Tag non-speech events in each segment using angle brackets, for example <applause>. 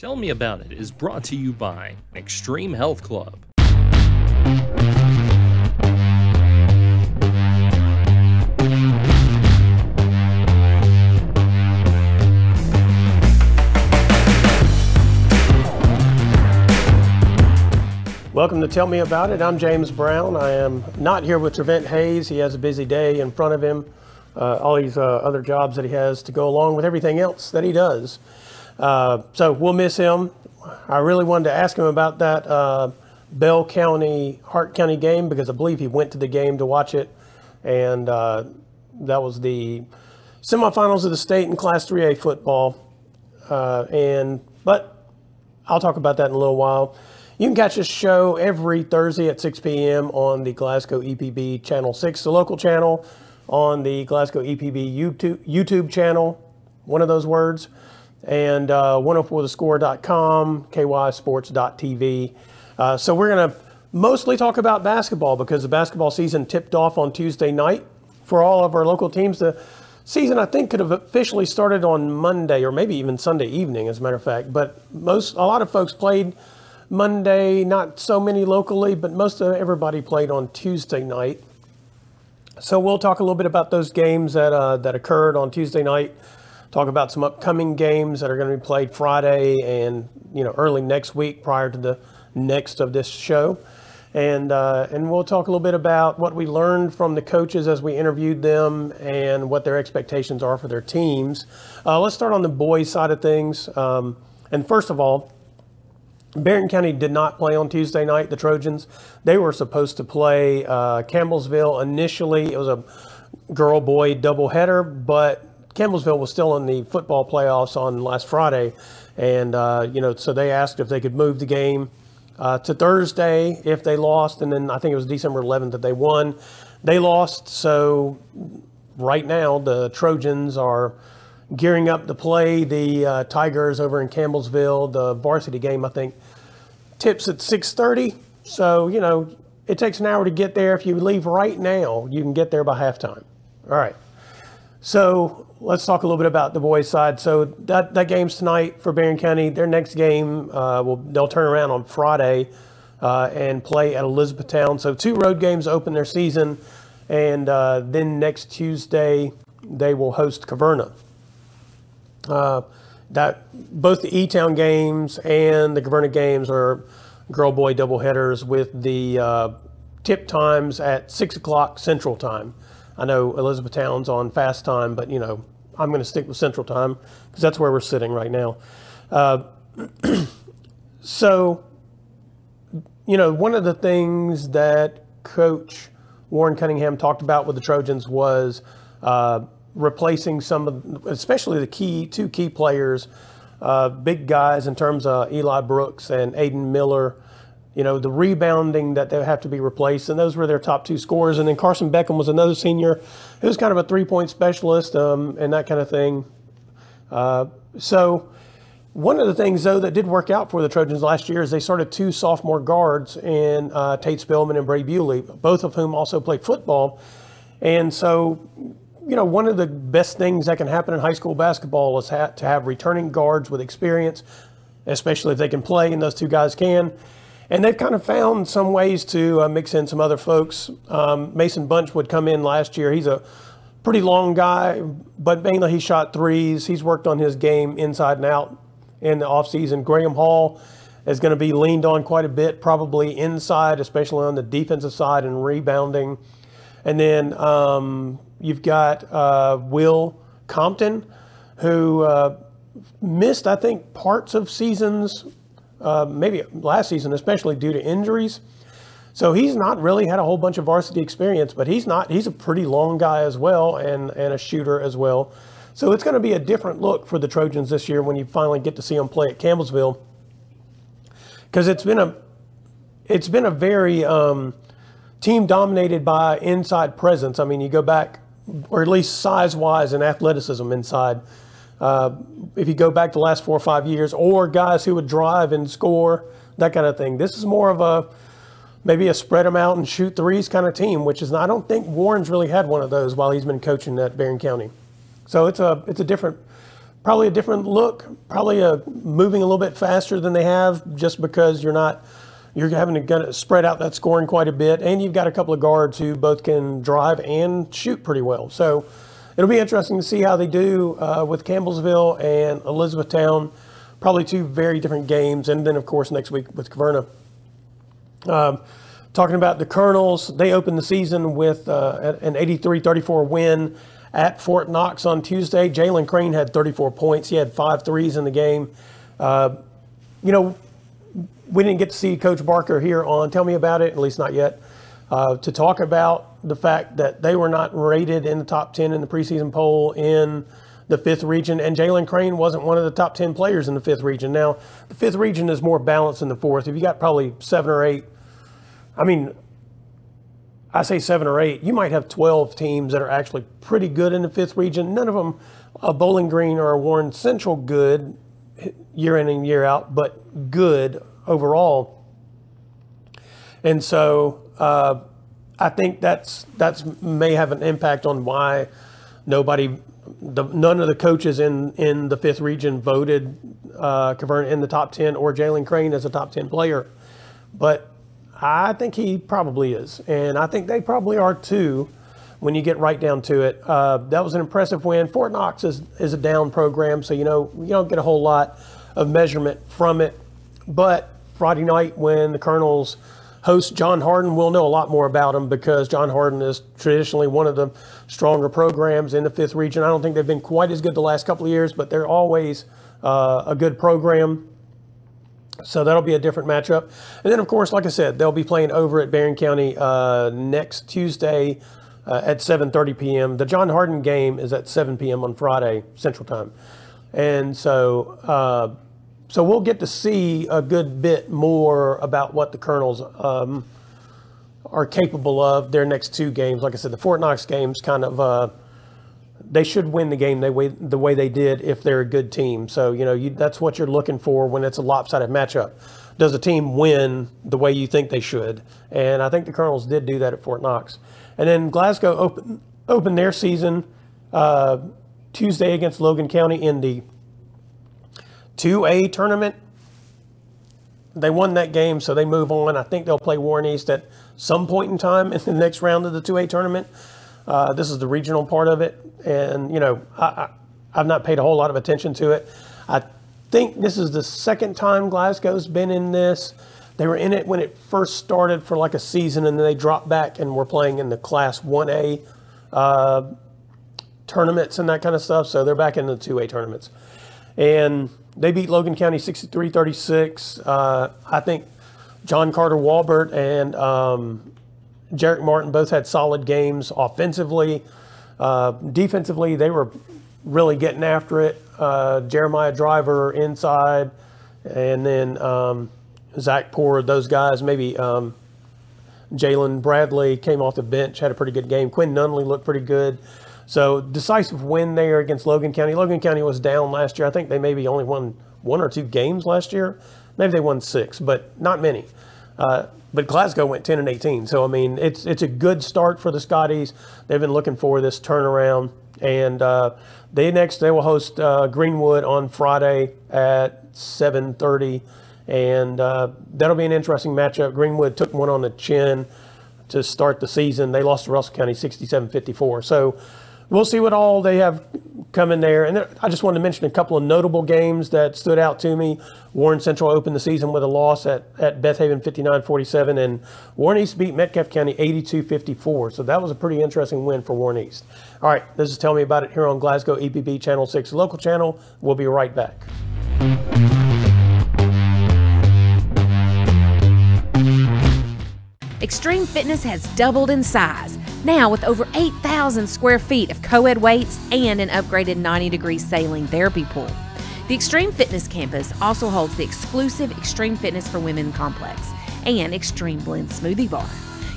Tell Me About It is brought to you by Extreme Health Club. Welcome to Tell Me About It. I'm James Brown. I am not here with Trevent Hayes. He has a busy day in front of him, uh, all these uh, other jobs that he has to go along with everything else that he does. Uh, so we'll miss him. I really wanted to ask him about that uh, Bell County, Hart County game because I believe he went to the game to watch it. And uh, that was the semifinals of the state in Class 3A football. Uh, and But I'll talk about that in a little while. You can catch this show every Thursday at 6 p.m. on the Glasgow EPB Channel 6, the local channel, on the Glasgow EPB YouTube, YouTube channel, one of those words, and uh, 104thescore.com, kysports.tv. Uh, so we're going to mostly talk about basketball because the basketball season tipped off on Tuesday night for all of our local teams. The season, I think, could have officially started on Monday or maybe even Sunday evening, as a matter of fact. But most, a lot of folks played Monday, not so many locally, but most of everybody played on Tuesday night. So we'll talk a little bit about those games that uh, that occurred on Tuesday night. Talk about some upcoming games that are going to be played Friday and you know early next week prior to the next of this show, and uh, and we'll talk a little bit about what we learned from the coaches as we interviewed them and what their expectations are for their teams. Uh, let's start on the boys side of things. Um, and first of all, Barren County did not play on Tuesday night, the Trojans. They were supposed to play uh, Campbellsville initially. It was a girl boy doubleheader, but Campbellsville was still in the football playoffs on last Friday. And, uh, you know, so they asked if they could move the game uh, to Thursday if they lost. And then I think it was December 11th that they won. They lost. So right now, the Trojans are gearing up to play the uh, Tigers over in Campbellsville. The varsity game, I think, tips at 6:30. So you know, it takes an hour to get there. If you leave right now, you can get there by halftime. All right. So let's talk a little bit about the boys' side. So that that game's tonight for Barren County. Their next game, uh, will they'll turn around on Friday uh, and play at Elizabethtown. So two road games open their season, and uh, then next Tuesday they will host Caverna. Uh, that both the E-Town games and the Caverna games are girl boy doubleheaders with the uh, tip times at six o'clock Central Time. I know Elizabethtown's on fast time, but you know I'm going to stick with Central Time because that's where we're sitting right now. Uh, <clears throat> so, you know, one of the things that Coach Warren Cunningham talked about with the Trojans was uh, replacing some of, especially the key two key players, uh, big guys in terms of Eli Brooks and Aiden Miller. You know the rebounding that they have to be replaced, and those were their top two scores. And then Carson Beckham was another senior who was kind of a three-point specialist um, and that kind of thing. Uh, so. One of the things, though, that did work out for the Trojans last year is they started two sophomore guards in uh, Tate Spillman and Bray Bewley, both of whom also played football. And so you know, one of the best things that can happen in high school basketball is ha- to have returning guards with experience, especially if they can play, and those two guys can. And they've kind of found some ways to uh, mix in some other folks. Um, Mason Bunch would come in last year. He's a pretty long guy, but mainly he shot threes. He's worked on his game inside and out in the offseason. Graham Hall is going to be leaned on quite a bit, probably inside, especially on the defensive side and rebounding. And then um, You've got uh, Will Compton, who uh, missed, I think, parts of seasons, uh, maybe last season, especially due to injuries. So he's not really had a whole bunch of varsity experience, but he's not. He's a pretty long guy as well, and and a shooter as well. So it's going to be a different look for the Trojans this year when you finally get to see them play at Campbellsville, because it's been a it's been a very um, team dominated by inside presence. I mean, you go back or at least size wise and athleticism inside. If you go back the last four or five years, or guys who would drive and score, that kind of thing. This is more of a maybe a spread them out and shoot threes kind of team, which is I don't think Warren's really had one of those while he's been coaching at Barren County. So it's a it's a different probably a different look, probably a moving a little bit faster than they have, just because you're not you're having to spread out that scoring quite a bit, and you've got a couple of guards who both can drive and shoot pretty well. So it'll be interesting to see how they do uh, with Campbellsville and Elizabethtown. Probably two very different games, and then of course next week with Caverna. Um, talking about the Colonels, they opened the season with uh, an 83-34 win at Fort Knox on Tuesday. Jalen Crane had 34 points. He had five threes in the game. Uh, you know, we didn't get to see Coach Barker here on Tell Me About It, at least not yet, uh, to talk about the fact that they were not rated in the top 10 in the preseason poll in the fifth region, and Jalen Crane wasn't one of the top 10 players in the fifth region. Now, the fifth region is more balanced than the fourth. If you got probably seven or eight, I mean, I say seven or eight, you might have 12 teams that are actually pretty good in the fifth region. None of them, a Bowling Green or a Warren Central, good year in and year out, but good overall. And so uh, I think that's that's may have an impact on why nobody, the, none of the coaches in in the fifth region voted uh, in the top ten or Jalen Crane as a top ten player, but I think he probably is, and I think they probably are too. When you get right down to it, uh, that was an impressive win. Fort Knox is, is a down program, so you know you don't get a whole lot of measurement from it. But Friday night, when the Colonels host John Hardin we'll know a lot more about him because John Hardin is traditionally one of the stronger programs in the fifth region. I don't think they've been quite as good the last couple of years, but they're always uh, a good program. So that'll be a different matchup. And then, of course, like I said, they'll be playing over at Barren County uh, next Tuesday uh, at 7.30 p.m. The John Hardin game is at 7 p.m. on Friday, Central Time. And so, uh, so we'll get to see a good bit more about what the Colonels um, are capable of their next two games. Like I said, the Fort Knox games kind of uh, they should win the game the way the way they did if they're a good team. So you know you, that's what you're looking for when it's a lopsided matchup. Does a team win the way you think they should? And I think the Colonels did do that at Fort Knox. And then Glasgow opened opened their season uh, Tuesday against Logan County in the 2A tournament. They won that game, so they move on. I think they'll play Warren East at some point in time in the next round of the 2A tournament. Uh, this is the regional part of it, and you know I, have not paid a whole lot of attention to it. I think this is the second time Glasgow's been in this. They were in it when it first started for like a season, and then they dropped back and were playing in the Class 1A uh, tournaments and that kind of stuff. So they're back in the 2A tournaments, and they beat Logan County 63-36. Uh, I think John Carter Walbert and um, Jarek Martin both had solid games offensively. Uh, defensively, they were really getting after it. Uh, Jeremiah Driver inside, and then um, Zach Poor, those guys, maybe um, Jalen Bradley came off the bench, had a pretty good game. Quinn Nunley looked pretty good. So decisive win there against Logan County. Logan County was down last year. I think they maybe only won one or two games last year. Maybe they won six, but not many. Uh, but Glasgow went 10 and 18. So I mean, it's it's a good start for the Scotties. They've been looking for this turnaround, and uh, they next they will host uh, Greenwood on Friday at 7:30, and uh, that'll be an interesting matchup. Greenwood took one on the chin to start the season. They lost to Russell County 67-54. So we'll see what all they have coming there. And I just wanted to mention a couple of notable games that stood out to me. Warren Central opened the season with a loss at, at Beth Haven 59-47, and Warren East beat Metcalfe County 82-54. So that was a pretty interesting win for Warren East. All right, this is Tell Me About It here on Glasgow EPB Channel 6 local channel. We'll be right back. Extreme Fitness has doubled in size now, with over 8,000 square feet of co ed weights and an upgraded 90 degree saline therapy pool. The Extreme Fitness campus also holds the exclusive Extreme Fitness for Women complex and Extreme Blend smoothie bar.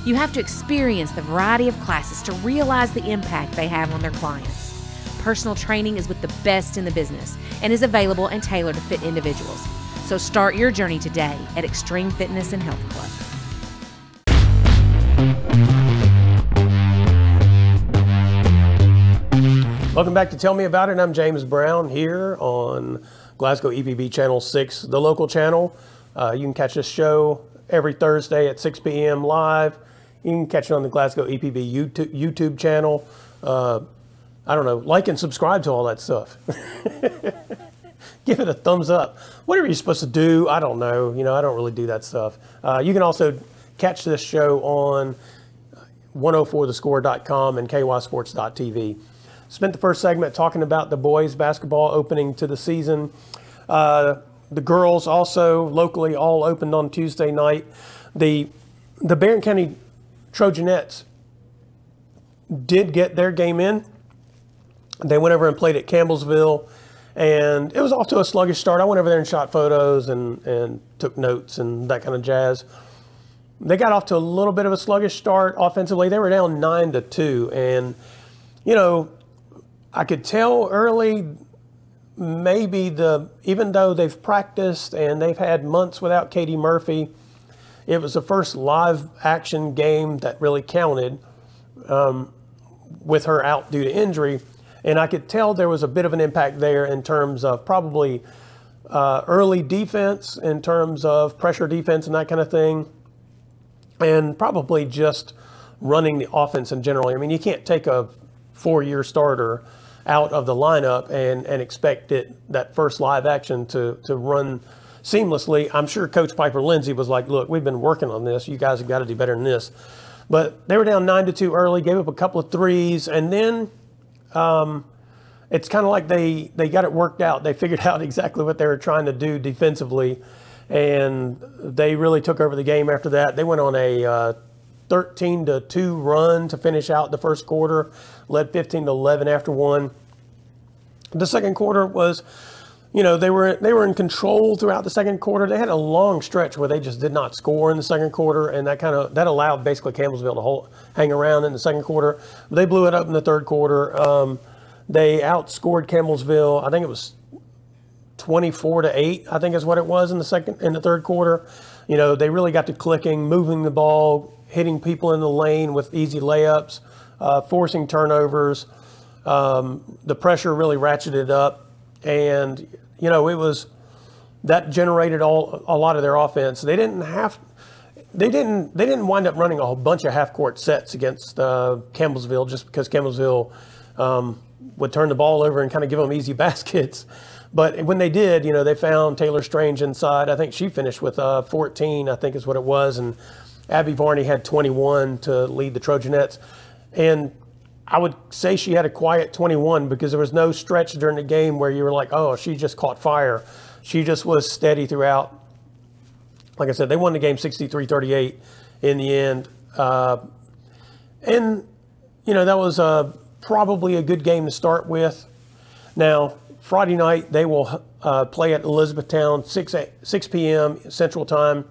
You have to experience the variety of classes to realize the impact they have on their clients. Personal training is with the best in the business and is available and tailored to fit individuals. So start your journey today at Extreme Fitness and Health Club. Welcome back to Tell Me About It. I'm James Brown here on Glasgow EPB Channel 6, the local channel. Uh, you can catch this show every Thursday at 6 p.m. live. You can catch it on the Glasgow EPB YouTube, YouTube channel. Uh, I don't know, like and subscribe to all that stuff. <laughs> Give it a thumbs up. Whatever you're supposed to do, I don't know. You know, I don't really do that stuff. Uh, you can also catch this show on 104thescore.com and kysports.tv. Spent the first segment talking about the boys basketball opening to the season. Uh, the girls also locally all opened on Tuesday night. The the Barren County Trojanettes did get their game in. They went over and played at Campbellsville, and it was off to a sluggish start. I went over there and shot photos and, and took notes and that kind of jazz. They got off to a little bit of a sluggish start offensively. They were down nine to two, and you know I could tell early maybe the even though they've practiced and they've had months without Katie Murphy, it was the first live action game that really counted um, with her out due to injury, and I could tell there was a bit of an impact there in terms of probably uh, early defense, in terms of pressure defense and that kind of thing, and probably just running the offense in general. I mean, you can't take a four-year starter out of the lineup and, and expect it that first live action to, to run seamlessly. I'm sure Coach Piper Lindsay was like, look, we've been working on this. You guys have got to do better than this. But they were down nine to two early, gave up a couple of threes, and then um, it's kind of like they they got it worked out. They figured <laughs> out exactly what they were trying to do defensively, and they really took over the game after that. They went on a uh, 13 to 2 run to finish out the first quarter, led 15 to 11 after one. The second quarter was, you know, they were they were in control throughout the second quarter. They had a long stretch where they just did not score in the second quarter, and that kind of that allowed basically Campbellsville to hold, hang around in the second quarter. They blew it up in the third quarter. Um, they outscored Campbellsville. I think it was 24 to 8 i think is what it was in the second in the third quarter you know they really got to clicking moving the ball hitting people in the lane with easy layups, uh, forcing turnovers. Um, the pressure really ratcheted up, and you know it was that generated all a lot of their offense. They didn't have. They didn't. They didn't wind up running a whole bunch of half-court sets against uh, Campbellsville just because Campbellsville um, would turn the ball over and kind of give them easy <laughs> baskets. But when they did, you know, they found Taylor Strange inside. I think she finished with uh, 14, I think is what it was, and Abby Varney had 21 to lead the Trojanettes. And I would say she had a quiet 21 because there was no stretch during the game where you were like, oh, she just caught fire. She just was steady throughout. Like I said, they won the game 63 38 in the end. Uh, and, you know, that was uh, probably a good game to start with. Now, Friday night, they will uh, play at Elizabethtown, 6, 6 p.m. Central Time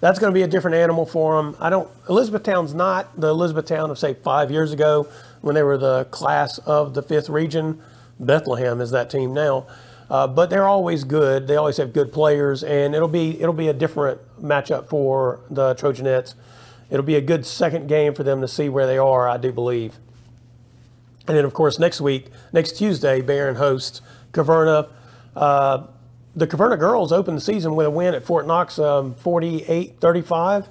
that's going to be a different animal for them. I don't. Elizabethtown's not the Elizabethtown of say five years ago when they were the class of the fifth region. Bethlehem is that team now, uh, but they're always good. They always have good players, and it'll be it'll be a different matchup for the Trojanettes. It'll be a good second game for them to see where they are. I do believe. And then, of course, next week, next Tuesday, Barren hosts Caverna. Uh, the Caverna girls opened the season with a win at Fort Knox, um, 48-35.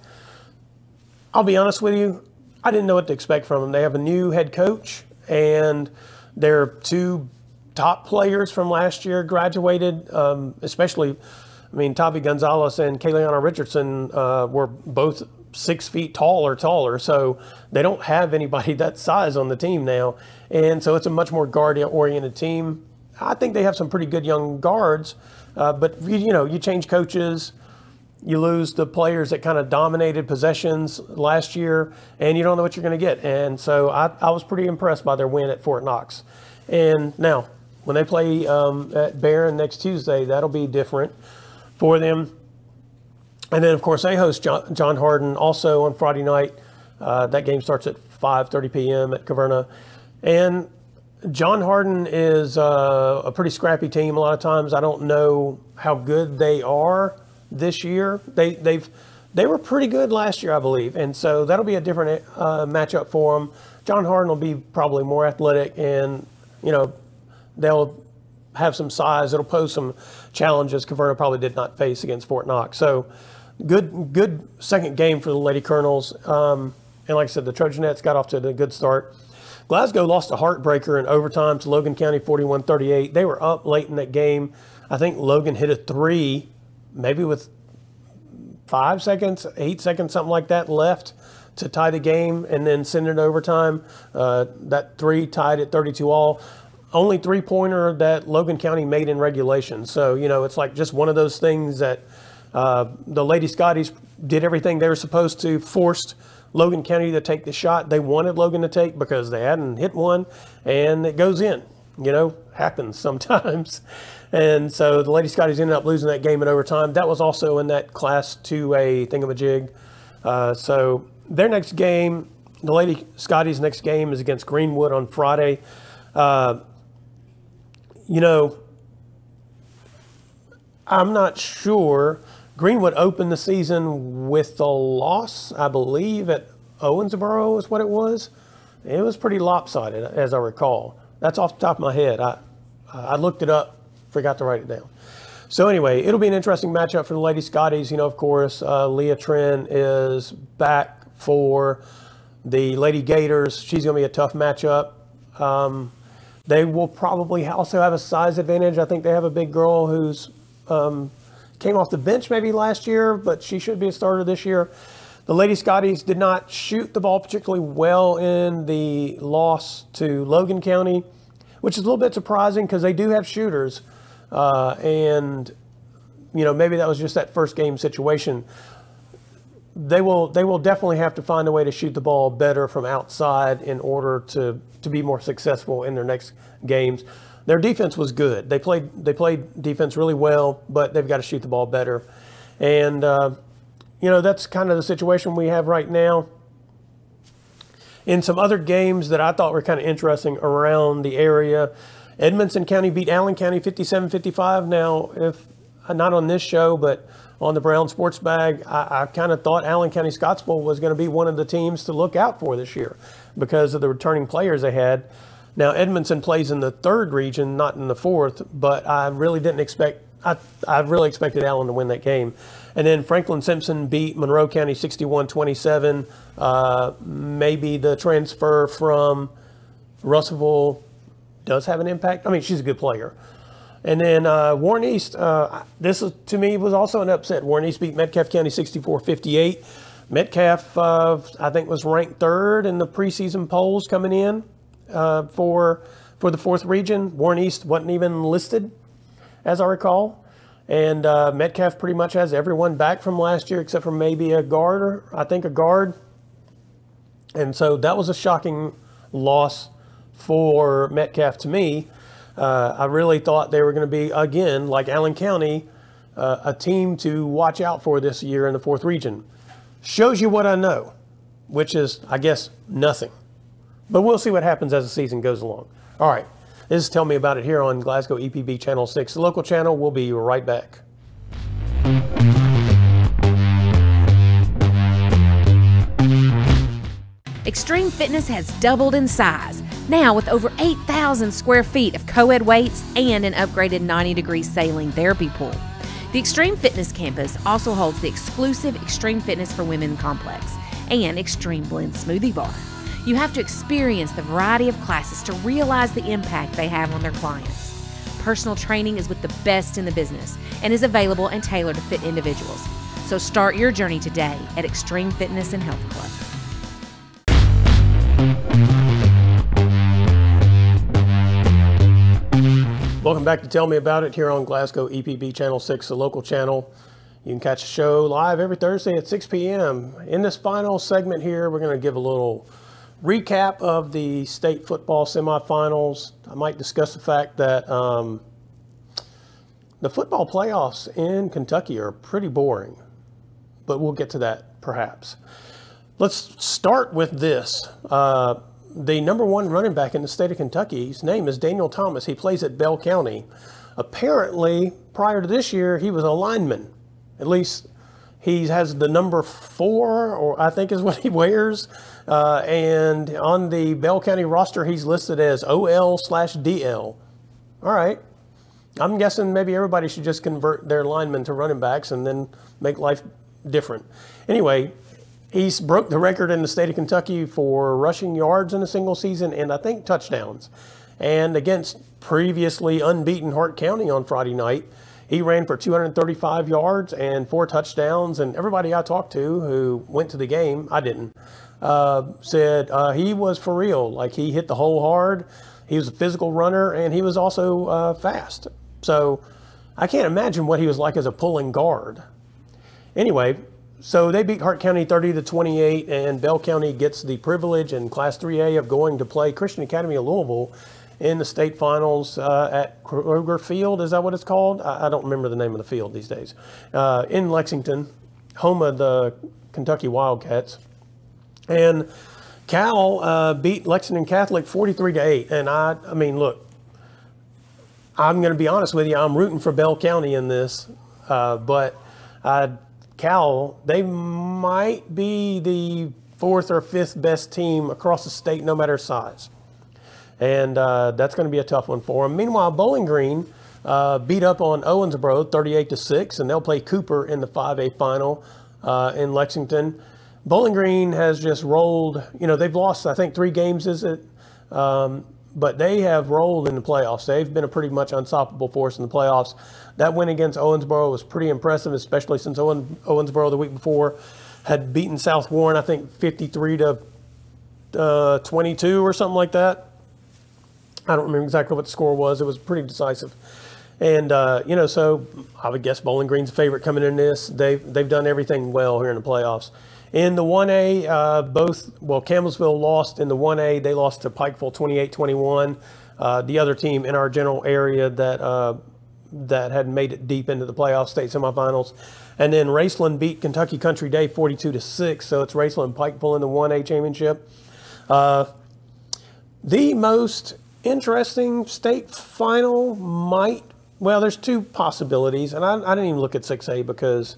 I'll be honest with you, I didn't know what to expect from them. They have a new head coach, and their two top players from last year graduated, um, especially, I mean, Tavi Gonzalez and Kayleana Richardson uh, were both six feet tall or taller, so they don't have anybody <laughs> that size on the team now. And so it's a much more guard-oriented team. I think they have some pretty good young guards, uh, but you, you know, you change coaches, you lose the players that kind of dominated possessions last year, and you don't know what you're going to get. And so I, I, was pretty impressed by their win at Fort Knox. And now, when they play um, at Barren next Tuesday, that'll be different for them. And then, of course, they host John, John Hardin also on Friday night. Uh, that game starts at 5:30 p.m. at Caverna, and John Hardin is uh, a pretty scrappy team. A lot of times, I don't know how good they are this year. They they've they were pretty good last year, I believe, and so that'll be a different uh, matchup for them. John Hardin will be probably more athletic and you know, they'll have some size. It'll pose some challenges Caverna probably did not face against Fort Knox. So good, good second game for the Lady Colonels. Um, and like I said, the Trojanettes got off to a good start. Glasgow lost a heartbreaker in overtime to Logan County 41 38. They were up late in that game. I think Logan hit a three, maybe with five seconds, eight seconds, something like that left to tie the game and then send it overtime. Uh, that three tied at 32 all. Only three pointer that Logan County made in regulation. So, you know, it's like just one of those things that uh, the Lady Scotties did everything they were supposed to, forced Logan County to take the shot they wanted Logan to take because they hadn't hit one, and it goes in. You know, happens <laughs> sometimes. And so the Lady Scotties ended up losing that game in overtime. That was also in that Class 2A thingamajig. Uh, so their next game, the Lady Scotties' next game is against Greenwood on Friday. Uh, you know, I'm not sure Greenwood opened the season with a loss, I believe, at Owensboro is what it was. It was pretty lopsided, as I recall. That's off the top of my head. I, I looked it up, forgot to write it down. So anyway, it'll be an interesting matchup for the Lady Scotties. You know, of course, uh, Leah Trin is back for the Lady Gators. She's going to be a tough matchup. Um, they will probably also have a size advantage. I think they have a big girl who's um, came off the bench maybe last year, but she should be a starter this year. The Lady Scotties did not shoot the ball particularly well in the loss to Logan County, which is a little bit surprising because they do have shooters. Uh, and, you know, maybe that was just that first game situation. They will, they will definitely have to find a way to shoot the ball better from outside in order to, to be more successful in their next games their defense was good. They played they played defense really well, but they've got to shoot the ball better. And uh, you know that's kind of the situation we have right now. In some other games that I thought were kind of interesting around the area, Edmonson County beat Allen County 57-55. Now, if not on this show, but on the Brown Sports Bag, I, I kind of thought Allen County Scottsville was going to be one of the teams to look out for this year because of the returning players they had. Now, Edmonson plays in the third region, not in the fourth, but I really didn't expect, I, I really expected Allen to win that game. And then Franklin Simpson beat Monroe County 61 27. Uh, maybe the transfer from Russellville does have an impact. I mean, she's a good player. And then uh, Warren East, uh, this is, to me was also an upset. Warren East beat Metcalfe County 64 58. Metcalfe, uh, I think, was ranked third in the preseason polls coming in uh, for for the fourth region. Warren East wasn't even listed, as I recall. And uh, Metcalfe pretty much has everyone back from last year except for maybe a guard, or I think a guard. And so that was a shocking loss for Metcalfe to me. Uh, I really thought they were going to be, again, like Allen County, uh, a team to watch out for this year in the fourth region. Shows you what I know, which is, I guess, nothing. But we'll see what happens as the season goes along. All right. This is Tell Me About It here on Glasgow EPB Channel 6, the local channel. We'll be right back. Extreme Fitness has doubled in size, now with over 8,000 square feet of co ed weights and an upgraded 90 degree saline therapy pool. The Extreme Fitness campus also holds the exclusive Extreme Fitness for Women complex and Extreme Blend smoothie bar. You have to experience the variety of classes to realize the impact they have on their clients. Personal training is with the best in the business and is available and tailored to fit individuals. So start your journey today at Extreme Fitness and Health Club. Welcome back to Tell Me About It here on Glasgow EPB Channel 6, the local channel. You can catch the show live every Thursday at 6 p.m. In this final segment here, we're going to give a little recap of the state football semifinals. I might discuss the fact that um, the football playoffs in Kentucky are pretty boring, but we'll get to that perhaps. Let's start with this. Uh, the number one running back in the state of Kentucky, his name is Daniel Thomas. He plays at Bell County. Apparently, prior to this year, he was a lineman. At least He has the number four, or I think is what he <laughs> wears. Uh, and on the Bell County roster, he's listed as OL slash DL. All right. I'm guessing maybe everybody should just convert their linemen to running backs and then make life different. Anyway, he's broke the record in the state of Kentucky for rushing yards in a single season and I think touchdowns. And against previously unbeaten Hart County on Friday night, he ran for 235 yards and four touchdowns. And everybody I talked to who went to the game, I didn't, uh, said uh, he was for real. Like he hit the hole hard. He was a physical runner and he was also uh, fast. So I can't imagine what he was like as a pulling guard. Anyway, so they beat Hart County 30 to 28, and Bell County gets the privilege in Class 3A of going to play Christian Academy of Louisville in the state finals uh, at Kroger Field. Is that what it's called? I, I, don't remember the name of the field these days. Uh, in Lexington, home of the Kentucky Wildcats. And Cal uh, beat Lexington Catholic 43 to 8. And I, I mean, look, I'm going to be honest with you. I'm rooting for Bell County in this, uh, but Cal, they might be the fourth or fifth best team across the state, no matter size. And uh, that's going to be a tough one for them. Meanwhile, Bowling Green uh, beat up on Owensboro 38 to 6, and they'll play Cooper in the 5A final uh, in Lexington. Bowling Green has just rolled, you know, they've lost, I think, three games, is it? Um, but they have rolled in the playoffs. They've been a pretty much unstoppable force in the playoffs. That win against Owensboro was pretty impressive, especially since Owen, Owensboro the week before had beaten South Warren, I think 53 to uh, 22 or something like that. I don't remember exactly what the score was. It was pretty decisive. And, uh, you know, so I would guess Bowling Green's favorite coming in this. They've, they've done everything well here in the playoffs. In the 1A, uh, both, well, Campbellsville lost in the 1A. They lost to Pikeville 28 21. Uh, the other team in our general area that uh, that had made it deep into the playoff state semifinals. And then Raceland beat Kentucky Country Day 42 to 6. So it's Raceland Pikeville in the 1A championship. Uh, the most interesting state final might, well, there's two possibilities. And I, I didn't even look at 6A because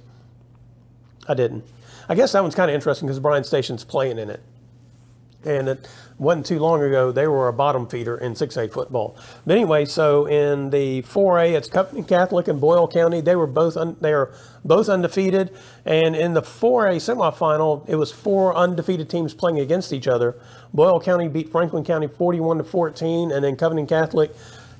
I didn't. I guess that one's kind of interesting because Bryan Station's playing in it. And it wasn't too long ago, they were a bottom feeder in 6A football. But anyway, so in the 4A, it's Covington Catholic and Boyle County. They were both they are both undefeated. And in the 4A semifinal, it was four undefeated teams playing against each other. Boyle County beat Franklin County 41 to 14, and then Covington Catholic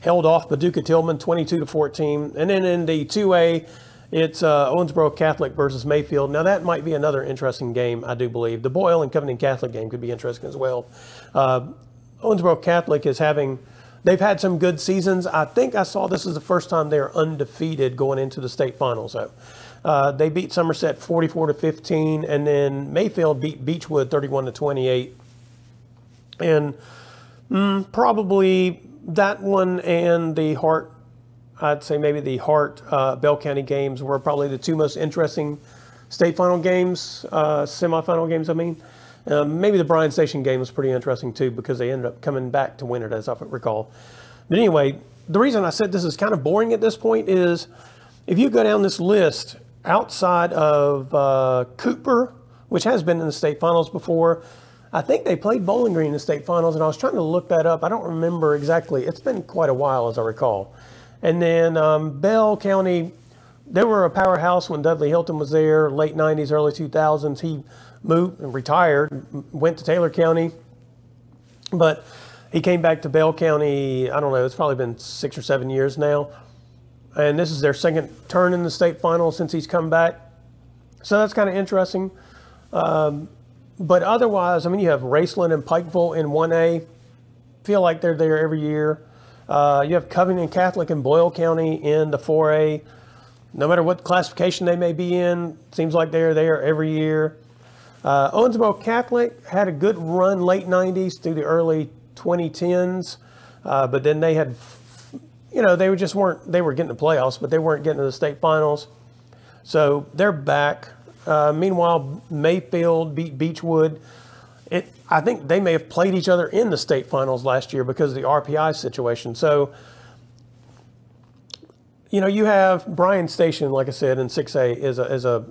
held off Paducah Tilghman 22 to 14. And then in the 2A, it's uh, Owensboro Catholic versus Mayfield. Now, that might be another interesting game, I do believe. The Boyle and Covington Catholic game could be interesting as well. Uh, Owensboro Catholic is having, they've had some good seasons. I think I saw this is the first time they're undefeated going into the state finals. So, uh, they beat Somerset 44 to 15, and then Mayfield beat Beechwood 31 to 28. And mm, probably that one and the Hart I'd say maybe the Hart uh, Bell County games were probably the two most interesting state final games, uh, semifinal games, I mean. Um, maybe the Bryan Station game was pretty interesting too because they ended up coming back to win it, as I recall. But anyway, the reason I said this is kind of boring at this point is if you go down this list outside of uh, Cooper, which has been in the state finals before, I think they played Bowling Green in the state finals, and I was trying to look that up. I don't remember exactly. It's been quite a while, as I recall. And then um, Bell County, they were a powerhouse when Dudley Hilton was there, late 90s, early 2000s. He moved and retired, went to Taylor County, but he came back to Bell County, I don't know, it's probably been six or seven years now. And this is their second turn in the state final since he's come back. So that's kind of interesting. Um, but otherwise, I mean, you have Raceland and Pikeville in 1A. Feel like they're there every year. Uh, you have Covington Catholic in Boyle County in the 4A. No matter what classification they may be in, seems like they're there every year. Uh, Owensboro Catholic had a good run late 90s through the early 2010s, uh, but then they had, you know, they were just weren't, they were getting the playoffs, but they weren't getting to the state finals. So they're back. Uh, meanwhile, Mayfield beat Beechwood it, I think they may have played each other in the state finals last year because of the RPI situation. So, you know, you have Bryan Station, like I said, in 6A is a, is a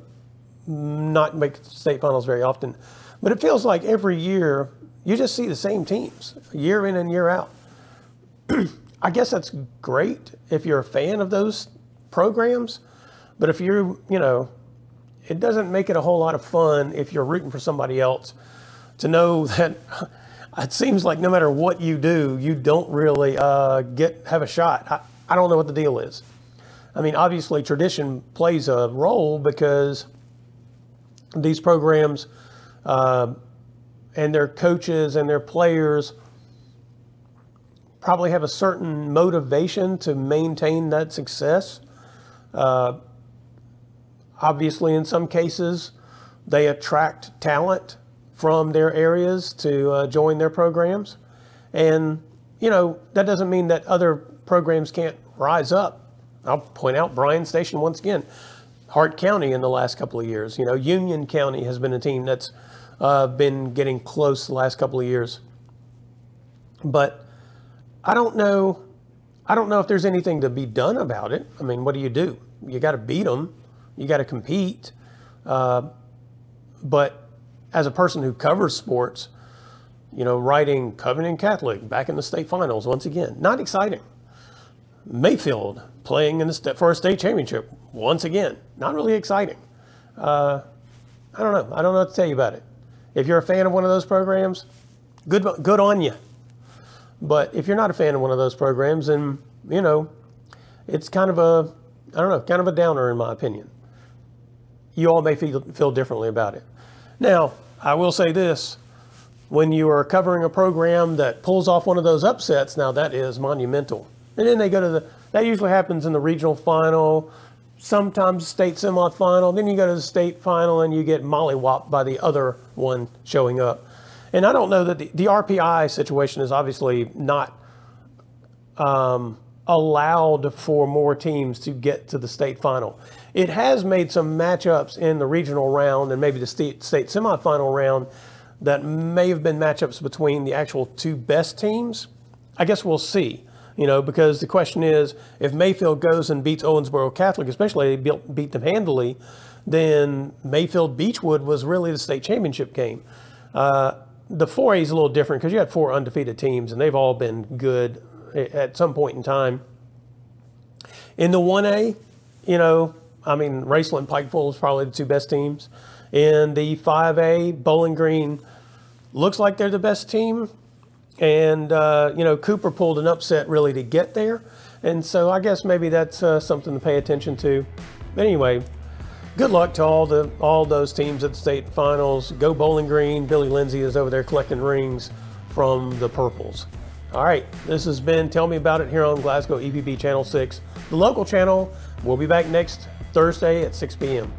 not make state finals very often. But it feels like every year you just see the same teams year in and year out. <clears throat> I guess that's great if you're a fan of those programs, but if you're, you know, it doesn't make it a whole lot of fun if you're rooting for somebody else to know <laughs> that it seems like no matter what you do, you don't really uh, get have a shot. I, I don't know what the deal is. I mean, obviously, tradition plays a role because these programs uh, and their coaches and their players probably have a certain motivation to maintain that success. Uh, obviously, in some cases, they attract talent from their areas to uh, join their programs. And, you know, that doesn't mean that other programs can't rise up. I'll point out Bryan Station once again. Hart County in the last couple of years. You know, Union County has been a team that's uh, been getting close the last couple of years. But I don't know. I don't know if there's anything to be done about it. I mean, what do you do? You got to beat them. You got to compete. Uh, but as a person who covers sports, you know, writing Covington Catholic back in the state finals once again, not exciting. Mayfield playing in the st- for a state championship once again, not really exciting. Uh, I don't know. I don't know what to tell you about it. If you're a fan of one of those programs, good good on you. But if you're not a fan of one of those programs, then you know, it's kind of a I don't know, kind of a downer in my opinion. You all may feel feel differently about it. Now, I will say this when you are covering a program that pulls off one of those upsets, now that is monumental. And then they go to the, that usually happens in the regional final, sometimes state semifinal. Then you go to the state final and you get mollywopped by the other one showing up. And I don't know that the, the RPI situation is obviously not um, allowed for more teams to get to the state final. It has made some matchups in the regional round and maybe the state, state semifinal round that may have been matchups between the actual two best teams. I guess we'll see, you know, because the question is if Mayfield goes and beats Owensboro Catholic, especially they beat them handily, then Mayfield Beechwood was really the state championship game. Uh, the 4A is a little different because you had four undefeated teams and they've all been good at some point in time. In the 1A, you know, I mean, Raceland Pikeville is probably the two best teams. In the 5A, Bowling Green looks like they're the best team. And, uh, you know, Cooper pulled an upset really to get there. And so I guess maybe that's uh, something to pay attention to. But anyway, good luck to all the all those teams at the state finals. Go Bowling Green. Billy Lindsay is over there collecting rings from the Purples. All right, this has been Tell Me About It here on Glasgow EPB Channel 6, the local channel. We'll be back next Thursday at 6 p.m.